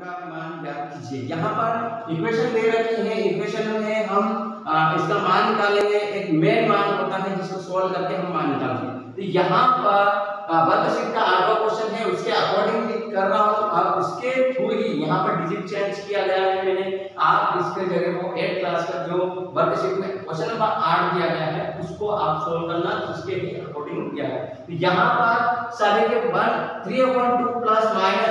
का मान ज्ञात कीजिए। यहाँ पर इक्वेशन दे रखी है। इक्वेशन में हम आ, इसका मान निकालेंगे। एक मेन मान होता है जिसको सोल्व करके हम मान निकालेंगे तो यहाँ पर का क्वेश्चन है। उसके अकॉर्डिंग कर रहा हूँ। उसके थ्रू ही यहाँ पर डिजिट चेंज किया गया है मैंने। आप इसके जगह एट क्लास का जो वर्कशीट में क्वेश्चन नंबर आठ दिया गया है उसको आप सोल्व करना। उसके ही अकॉर्डिंग किया है। तो यहाँ पर सारे के one three upon two plus minus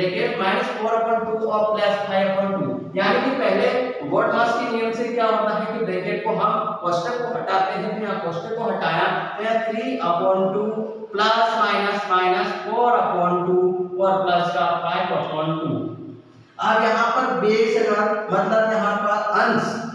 bracket minus four upon two और प्लस फाइव अपॉन टू यानी कि पहले वर्ड मास के नियम से क्या होता है कि ब्रैकेट को हम कोष्टक को हटाते हैं यहाँ कोष्टक को हटाया तो यहाँ three upon two plus minus minus four upon two और प्लस का फाइव अपॉन टू अब यहाँ पर बेस अगर मतलब यहाँ पर अंश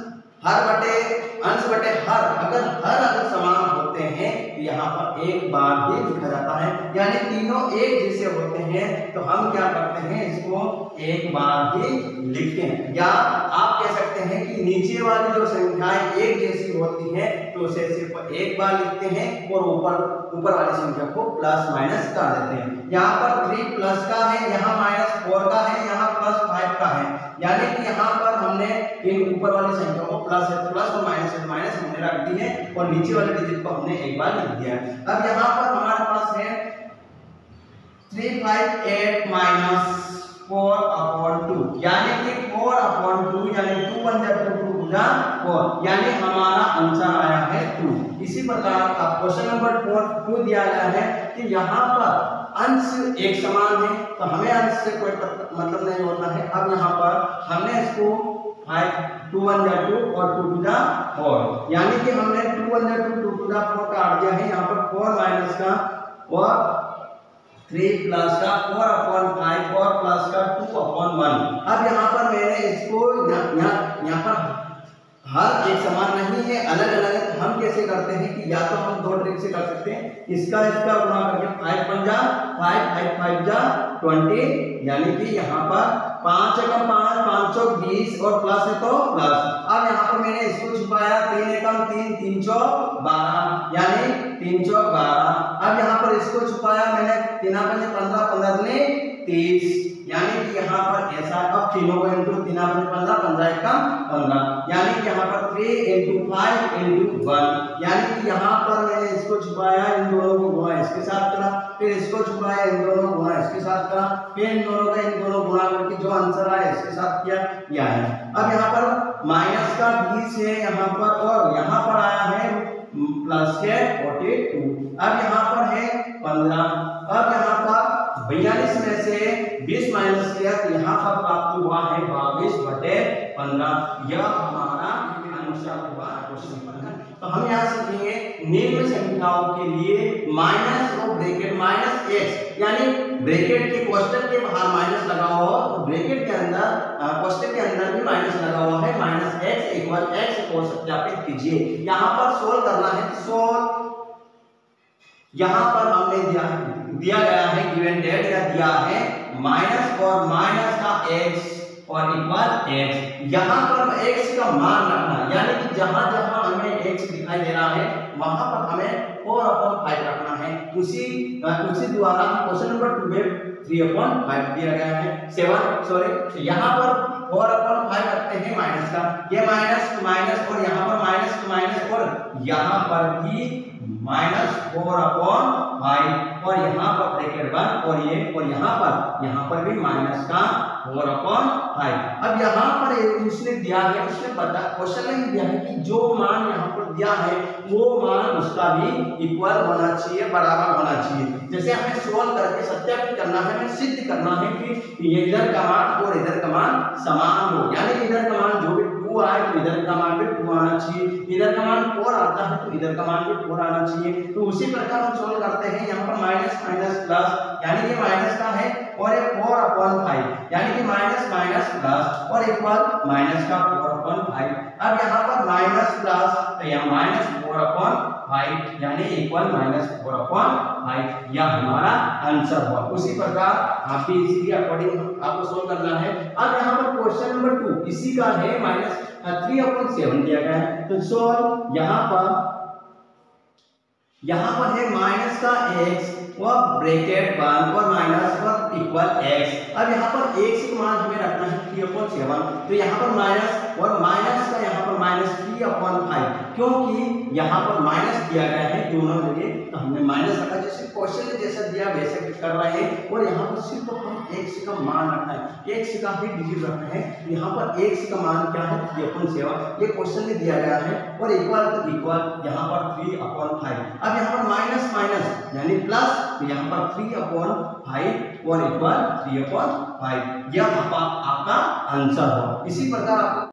होते हैं तो हम क्या करते हैं, इसको एक बार ही लिखते हैं। या आप कह सकते हैं कि नीचे वाली जो संख्याएँ एक जैसी होती है तो उसे सिर्फ़ एक बार लिखते हैं और ऊपर ऊपर वाली संख्या को प्लस माइनस कर देते हैं। यहाँ पर थ्री प्लस का है, यहाँ माइनस फोर का है, यहाँ प्लस फाइव का है। यानी कि यहाँ पर हमने इन ऊपर वाली संख्या को प्लस है प्लस और माइनस है माइनस हमने रख दी है और नीचे वाले डिजिट को हमने एक बार लिख दिया है। अब यहाँ पर हमारे पास है three five eight minus four upon two यानी कि फोर अपॉन टू यानी टू वन जा टू टू गुना फोर यानी हमारा आंसर आया है टू इसी प्रकार का क्वेश्चन नंबर फोर टू दिया गया है कि यहाँ पर अंश एक समान है तो हमें अंश से कोई मतलब नहीं होता है। अब यहाँ पर हमने इसको फाइव टू वन जा टू और टू टू जा फोर यानी कि हमने टू वन जा टू टू टू जा फोर काट दिया है। यहाँ पर फोर माइनस का और थ्री प्लस का फोर अपॉन फाइव और प्लस का टू अपॉन वन अब यहाँ पर मैंने इसको यहाँ यहाँ पर हर एक समान नहीं है अलग अलग है तो हम कैसे करते हैं कि या तो हम दो ट्रिक से कर सकते हैं, इसका इसका गुणा करके फाइव बन जा फाइव फाइव फाइव जा ट्वेंटी यानी कि यहाँ पर पाँच एकम पाँच पाँच सौ बीस और प्लस है तो प्लस अब यहाँ पर मैंने इसको छुपाया, तीन एकम तीन तीन सौ बारह, यानी तीन सौ बारह। अब यहाँ पर इसको छुपाया मैंने, तीन पंजे पंद्रह पंद्रह दुनी तीस। यानी कि यहाँ पर ऐसा अब तीनों को इंटू तीन पंद्रह पंद्रह एकम पंद्रह। यानी कि यहाँ पर three into five into one यानी कि यहाँ पर मैंने इसको छुपाया, इन दोनों को गुणा इसके साथ करा। फिर इसको छुपाया, इन दोनों को गुणा इसके साथ करा। फिर इन दोनों का, इन दोनों गुणा करके जो आंसर आया इसके साथ किया, यह है। अब यहाँ पर माइनस का बीस है यहाँ पर, और यहाँ पर आया है प्लस के फोर्टी टू। अब यहाँ पर है पंद्रह। अब यहाँ पर बयालीस में से बीस माइनस किया तो यहाँ पर प्राप्त हुआ है बाईस बटे पंद्रह। यह हमारा आंसर हुआ तो हम यहाँ सीखेंगे निम्न संख्याओं के लिए माइनस और ब्रैकेट, माइनस एक्स यानी ब्रैकेट के क्वेश्चन के बाहर माइनस लगा हो तो ब्रैकेट के अंदर इक्वल को सत्यापित कीजिए। यहाँ पर सोल्व करना है सोल्व यहाँ पर हमने दिया दिया गया है गिवन डेट या दिया है माइनस और माइनस का एक्स और इक्वल एक्स यहाँ पर एक्स का मान रखना, यानी कि जहाँ जहाँ हमें एक्स दिखाई दे रहा है, वहाँ पर हमें फोर अपॉन फाइव रखना है। उसी उसी द्वारा क्वेश्चन नंबर टू में थ्री अपॉन फाइव दिया गया है। सेवन सॉरी यहाँ पर फोर अपॉन फाइव रखते हैं। का? ये माइनस माइनस और यहाँ पर माइनस टू माइनस और यहाँ पर भी माइनस फोर अपॉन फाइव। और यहाँ पर ब्रैकेट वन और ये, और यहाँ पर यहाँ पर भी माइनस का फोर अपॉन फाइव। अब यहाँ पर उसने दिया है उसने बता क्वेश्चन में दिया है कि जो मान यहाँ पर दिया है, वो मान उसका भी इक्वल होना चाहिए, बराबर होना चाहिए। जैसे हमें सोल्व करके सत्यापित करना है, हमें सिद्ध करना है कि इधर का मान और इधर का मान समान हो। यानी इधर का मान जो भी आए तो इधर का मान भी टू आना चाहिए, इधर का मान फोर आता है तो इधर का मान भी फोर आना चाहिए। तो उसी प्रकार हम सोल्व करते हैं, यहाँ पर माइनस माइनस प्लस यानी ये माइनस का है और ये फोर अपॉन फाइव यानी माइनस माइनस प्लस और इक्वल माइनस का फोर अपॉन फाइव अब यहाँ पर माइनस प्लस तो यहाँ माइनस फोर अपॉन फाइव यानी equal minus four upon five यह हमारा आंसर हुआ। उसी प्रकार आप भी इसी के अकॉर्डिंग आपको सोल्व करना है। अब यहाँ पर क्वेश्चन नंबर टू इसी का है माइनस थ्री अपॉन सेवन दिया गया है। तो सोल्व यहाँ पर यहाँ पर है माइनस का एक्स और ब्रैकेट वन और माइनस और इक्वल एक्स अब यहाँ पर एक्स का मान हमें रखना है थ्री अपॉन सेवन तो यहाँ पर माइनस और माइनस का यहाँ पर माइनस थ्री अपॉन फाइव क्योंकि यहाँ पर माइनस दिया गया है दोनों जगह तो हमने माइनस रखा, जैसे क्वेश्चन में जैसा दिया, वैसे कर रहे हैं। और यहाँ पर सिर्फ़ हम एक्स का मान रखना है। एक्स का ही डिजिट रखना है। यहाँ पर एक्स का मान क्या है? थ्री अपॉन सेवन ये क्वेश्चन में दिया गया है। और इक्वल तो इक्वल यहाँ पर थ्री अपॉन फाइव अब यहाँ पर माइनस माइनस यानी प्लस तो यहाँ पर थ्री अपॉन फाइव और इक्वल थ्री अपॉन फाइव यह आपका आंसर हो इसी प्रकार आपको